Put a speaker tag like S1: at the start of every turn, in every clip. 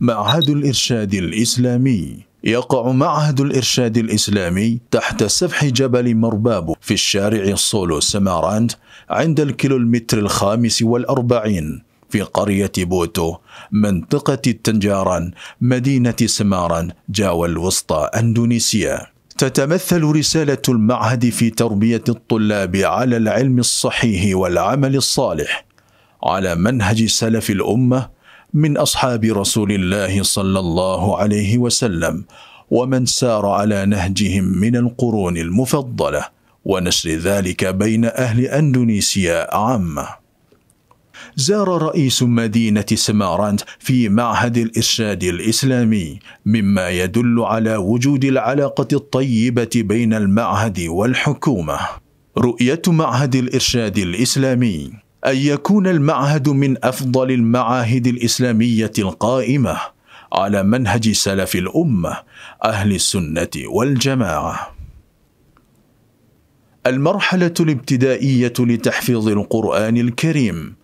S1: معهد الإرشاد الإسلامي. يقع معهد الإرشاد الإسلامي تحت سفح جبل مرباب في الشارع الصولو سماراند عند الكيلومتر الخامس والأربعين في قرية بوتو منطقة التنجاران مدينة سماران جاوا الوسطى أندونيسيا. تتمثل رسالة المعهد في تربية الطلاب على العلم الصحيح والعمل الصالح على منهج سلف الأمة من أصحاب رسول الله صلى الله عليه وسلم ومن سار على نهجهم من القرون المفضلة ونشر ذلك بين أهل أندونيسيا عامة. زار رئيس مدينة سمارانت في معهد الإرشاد الإسلامي مما يدل على وجود العلاقة الطيبة بين المعهد والحكومة. رؤية معهد الإرشاد الإسلامي أن يكون المعهد من أفضل المعاهد الإسلامية القائمة على منهج سلف الأمة أهل السنة والجماعة. المرحلة الابتدائية لتحفيظ القرآن الكريم.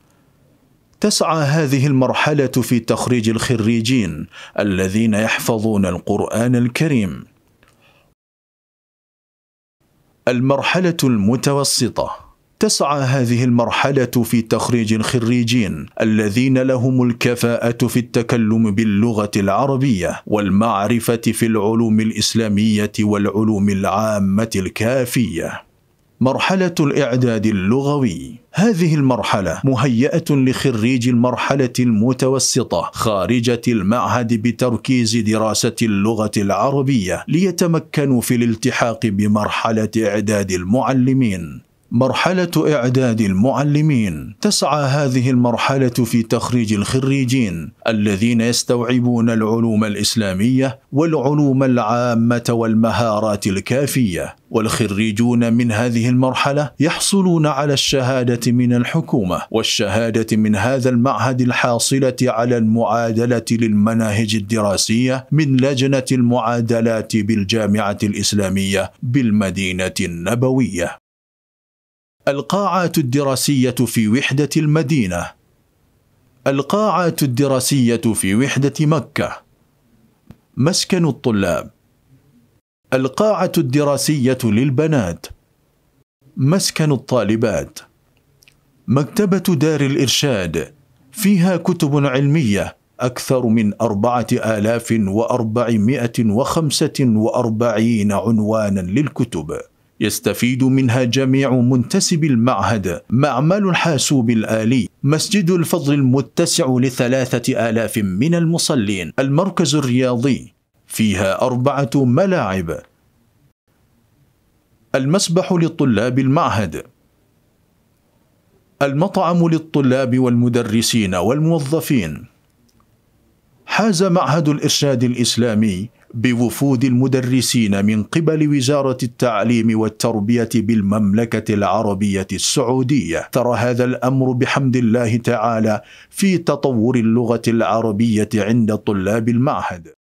S1: تسعى هذه المرحلة في تخريج الخريجين الذين يحفظون القرآن الكريم. المرحلة المتوسطة. تسعى هذه المرحلة في تخريج الخريجين الذين لهم الكفاءة في التكلم باللغة العربية والمعرفة في العلوم الإسلامية والعلوم العامة الكافية. مرحلة الإعداد اللغوي هذه المرحلة مهيئة لخريج المرحلة المتوسطة خارجة المعهد بتركيز دراسة اللغة العربية ليتمكنوا في الالتحاق بمرحلة إعداد المعلمين مرحلة إعداد المعلمين. تسعى هذه المرحلة في تخريج الخريجين الذين يستوعبون العلوم الإسلامية والعلوم العامة والمهارات الكافية. والخريجون من هذه المرحلة يحصلون على الشهادة من الحكومة والشهادة من هذا المعهد الحاصلة على المعادلة للمناهج الدراسية من لجنة المعادلات بالجامعة الإسلامية بالمدينة النبوية. القاعات الدراسية في وحدة المدينة. القاعات الدراسية في وحدة مكة. مسكن الطلاب. القاعة الدراسية للبنات. مسكن الطالبات. مكتبة دار الإرشاد. فيها كتب علمية أكثر من أربعة آلاف وأربعمائة وخمسة وأربعين عنوانا للكتب. يستفيد منها جميع منتسب المعهد. معمل الحاسوب الآلي. مسجد الفضل المتسع لثلاثة آلاف من المصلين. المركز الرياضي. فيها أربعة ملاعب. المسبح للطلاب المعهد. المطعم للطلاب والمدرسين والموظفين. حاز معهد الإرشاد الإسلامي بوفود المدرسين من قبل وزارة التعليم والتربية بالمملكة العربية السعودية. ترى هذا الأمر بحمد الله تعالى في تطور اللغة العربية عند طلاب المعهد.